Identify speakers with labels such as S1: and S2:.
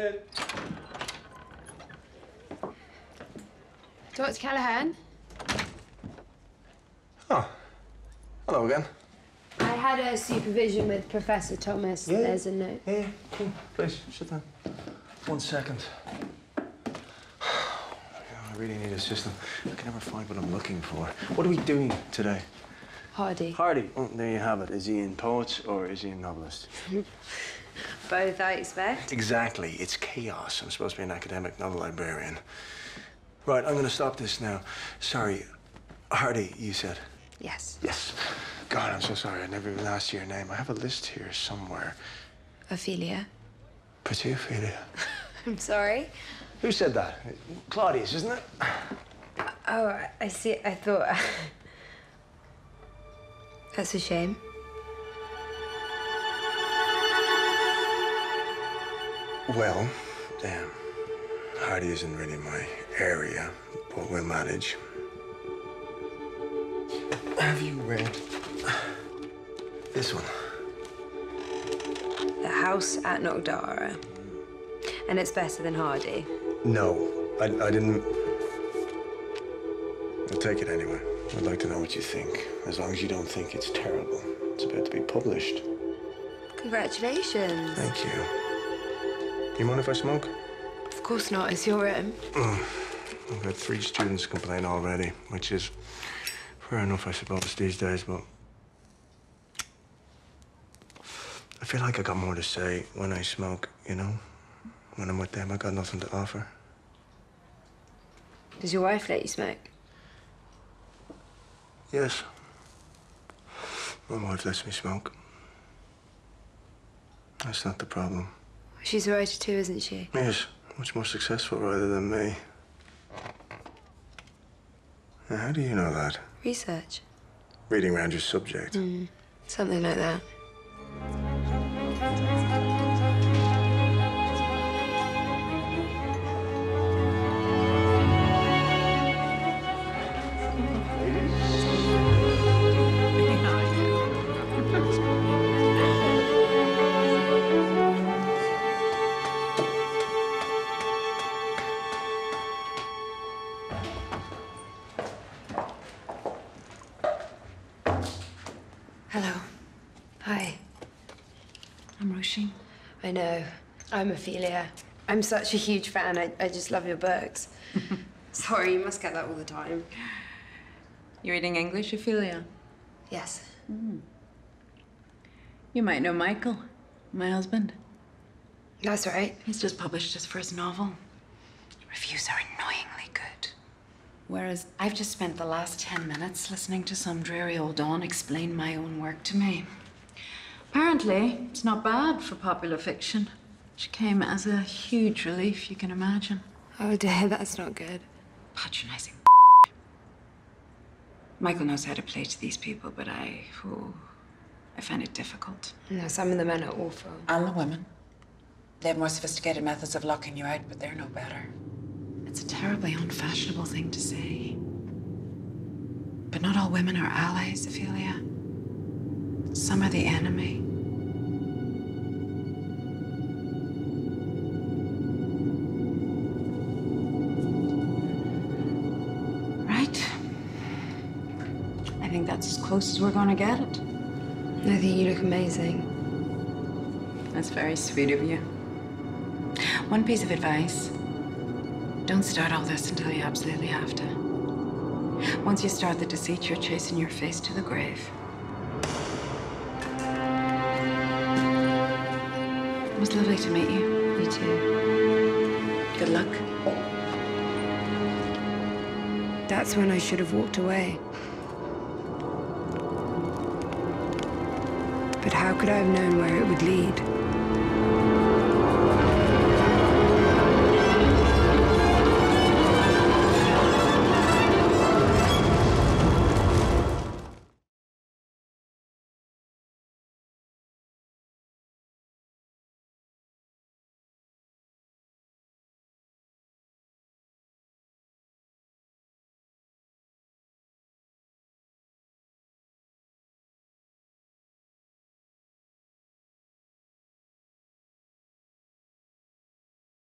S1: in.
S2: Dr. Callaghan,
S1: Oh, hello again.
S2: I had a supervision with Professor Thomas.
S1: Yeah.
S2: There's a note.
S1: Yeah, cool. Please, sit down. One second. Oh, I really need a system. I can never find what I'm looking for. What are we doing today?
S2: Hardy.
S1: Hardy. Oh, there you have it. Is he in poets or is he a novelist?
S2: Both, I expect.
S1: Exactly. It's chaos. I'm supposed to be an academic, not a librarian. Right, I'm going to stop this now. Sorry. Hardy, you said?
S2: Yes.
S1: Yes. God, I'm so sorry. I never even asked you your name. I have a list here somewhere.
S2: Ophelia.
S1: Pretty Ophelia.
S2: I'm sorry.
S1: Who said that? Claudius, isn't it?
S2: Oh, I- I see. I thought. That's a shame.
S1: Well, damn. Hardy isn't really my area, but we'll manage. Have you read this one?
S2: The House at Nogdara. And it's better than Hardy.
S1: No, I, I didn't. I'll take it anyway. I'd like to know what you think, as long as you don't think it's terrible. It's about to be published.
S2: Congratulations.
S1: Thank you. You mind if I smoke?
S2: Of course not. It's your room. Mm.
S1: I've had three students complain already, which is fair enough, I suppose, these days, but I feel like I got more to say when I smoke, you know? When I'm with them, I got nothing to offer.
S2: Does your wife let you smoke?
S1: Yes. My wife lets me smoke. That's not the problem.
S2: She's a writer too, isn't she?
S1: Yes, much more successful rather than me. Now, how do you know that?
S2: Research.
S1: Reading around your subject.
S2: Hmm, something like that. Hi.
S3: I'm Roisin.
S2: I know. I'm Ophelia. I'm such a huge fan. I, I just love your books. Sorry, you must get that all the time.
S3: You're reading English, Ophelia?
S2: Yes. Hmm.
S3: You might know Michael, my husband.
S2: That's right.
S3: He's just published his first novel. Reviews are annoyingly good. Whereas I've just spent the last 10 minutes listening to some dreary old Dawn explain my own work to me. Apparently, it's not bad for popular fiction. Which came as a huge relief, you can imagine.
S2: Oh dear, that's not good.
S3: Patronizing. Michael knows how to play to these people, but I, oh, I find it difficult.
S2: No, some of the men are awful.
S4: And the women. They have more sophisticated methods of locking you out, but they're no better.
S3: It's a terribly unfashionable thing to say. But not all women are allies, Ophelia. Some are the enemy. Right. I think that's as close as we're gonna get it.
S2: I think you look amazing.
S3: That's very sweet of you. One piece of advice don't start all this until you absolutely have to. Once you start the deceit, you're chasing your face to the grave. Was lovely to meet you.
S2: You too.
S3: Good luck.
S2: That's when I should have walked away. But how could I have known where it would lead?